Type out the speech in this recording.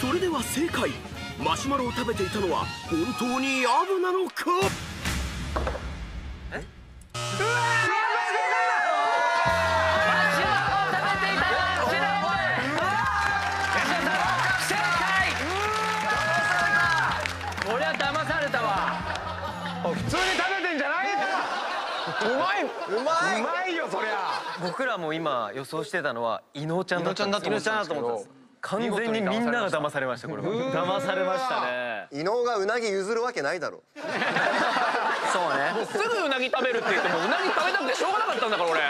それでは正解。マシュマロを食べていたのは本当にアブなのか？こりゃ騙されたわ普通に食べてんじゃないうまいうまいうまいよそりゃ僕らも今予想してたのは伊野尾ちゃんだったんです伊野尾ちゃんだと思ってたんです完全にみんなが騙されましたこれ。騙されました。ね。伊能がうなぎ譲るわけないだろ。そうね。すぐうなぎ食べるって言ってもうなぎ食べたくてしょうがなかったんだから俺。